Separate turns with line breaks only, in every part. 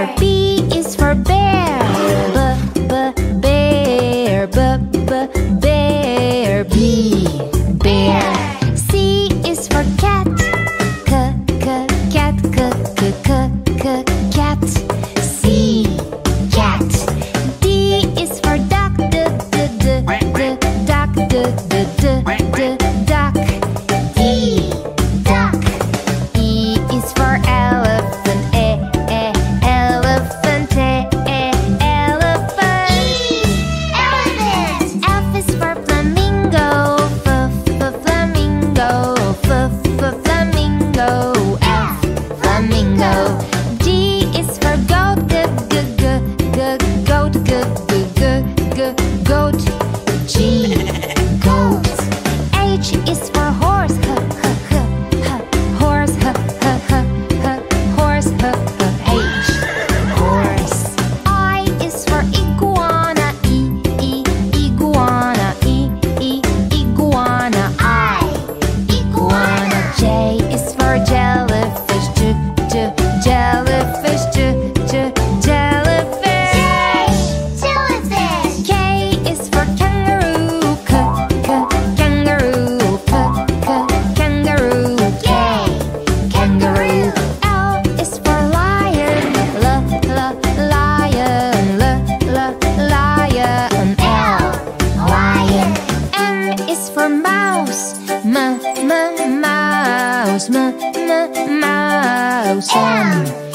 letter B is for bear. jam.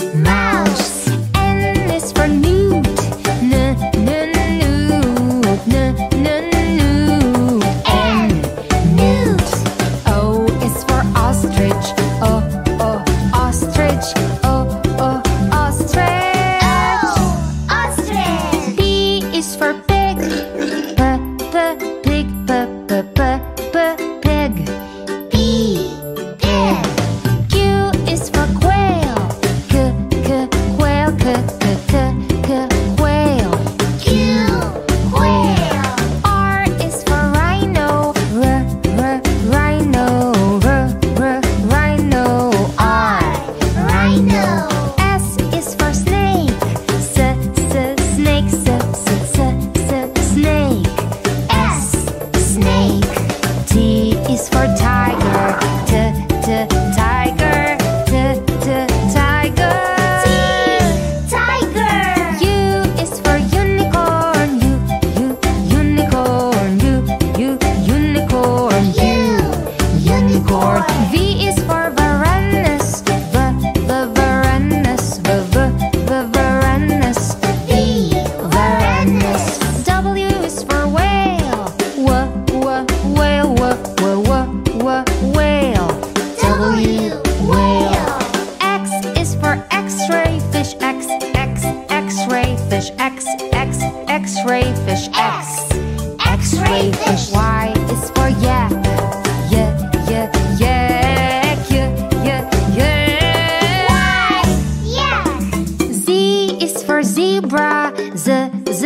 zebra, z z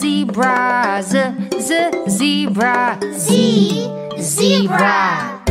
zebra, z z zebra, z zebra.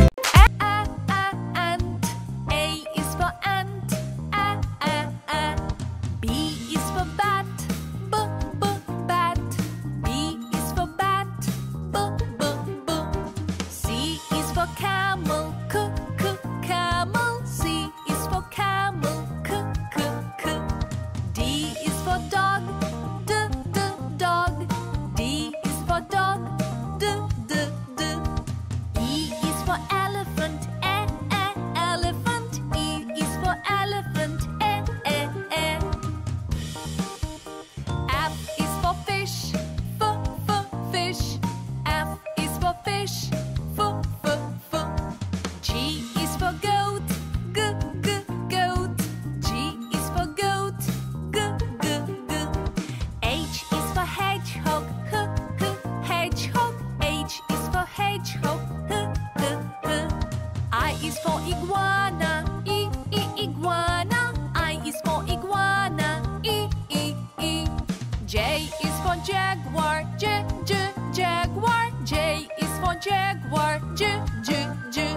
On jaguar. Ju, ju, ju.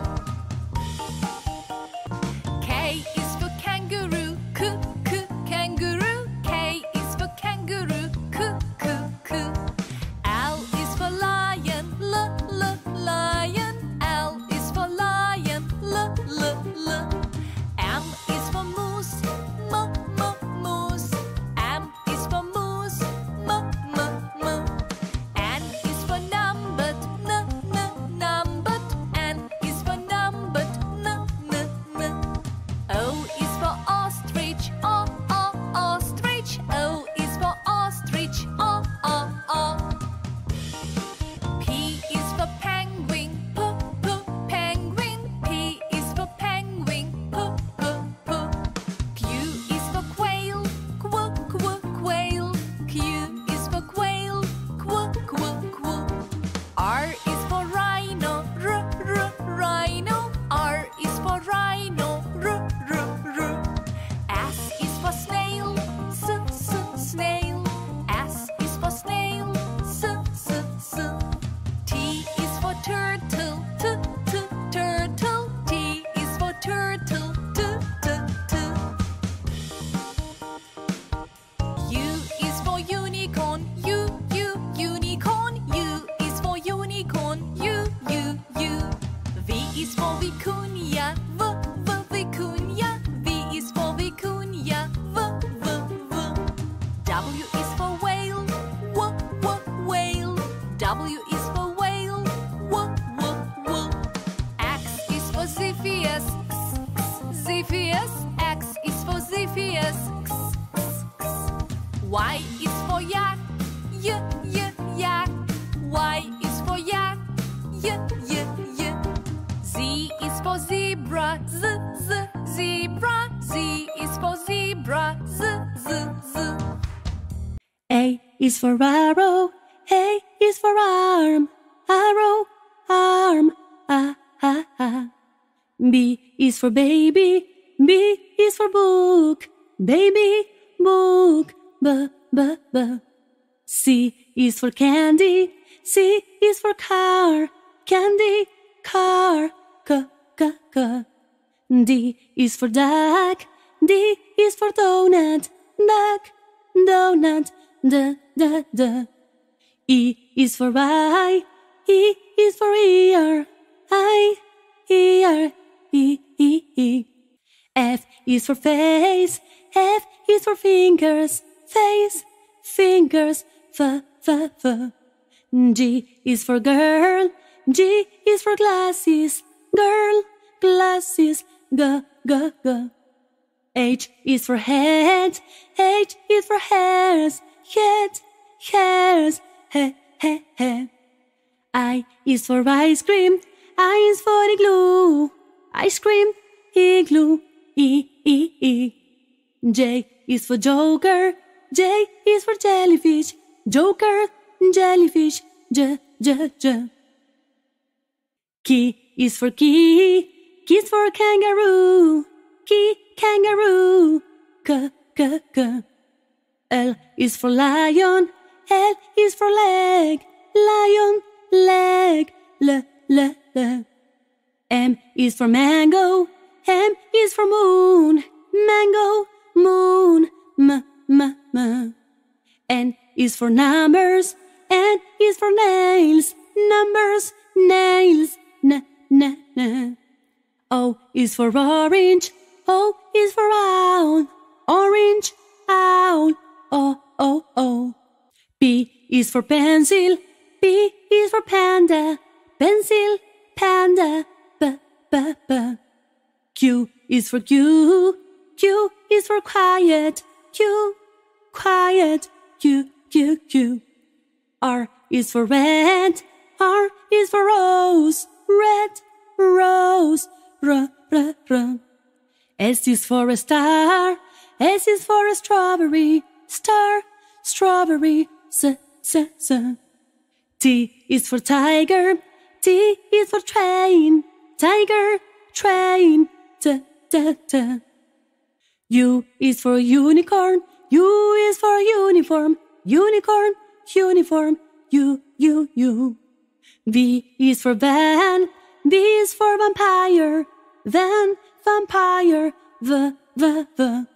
W is for whale, W W whale. W
is for arrow, A is for arm, arrow, arm, ah, ah, ah. B is for baby, B is for book, baby, book, b, b, b. C is for candy, C is for car, candy, car, c, c, c. D is for duck, D is for donut, duck, donut, d, d, d. E is for eye, E is for ear, I, ear, E, E, E. F is for face, F is for fingers, face, fingers, f, f, f. G is for girl, G is for glasses, girl, glasses, g, g, g. H is for head, H is for hairs, head, hairs, he, he, he. I is for ice cream, I is for igloo, ice cream, igloo, e, e, e. J is for joker, J is for jellyfish, joker, jellyfish, j, j, j. K is for key, K is for kangaroo, key, kangaroo, k, k, k. L is for lion, L is for leg, lion, leg, l, l, l. M is for mango, M is for moon, mango, moon, m, m, m. N is for numbers, N is for nails, numbers, nails, n, n, n. O is for orange, O is for owl, orange, owl, O, O, O. P is for pencil, P is for panda, pencil, panda, b, b, b. Q is for Q, Q is for quiet, Q, quiet, Q, Q, Q. R is for red, R is for rose, red, rose, r, r, r. S is for a star, S is for a strawberry, star, strawberry, s, s, s. T is for tiger, T is for train, tiger, train, t, t, t. U is for unicorn, U is for uniform, unicorn, uniform, U, U, U. V is for van, V is for vampire, van, vampire, V, V, V.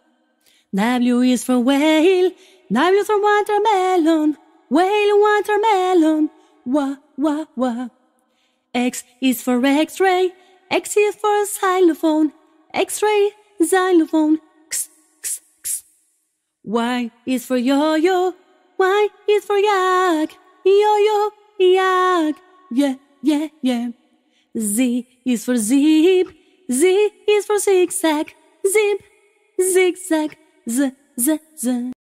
W is for whale, W is for watermelon, whale, watermelon, wa, wa, wa. X is for X-ray, X is for xylophone, X-ray, xylophone, x, x, x. Y is for yo-yo, Y is for yak, yo-yo, yak, yeah, yeah, yeah. Z is for zip, Z is for zigzag, zip, zigzag, z, z, z.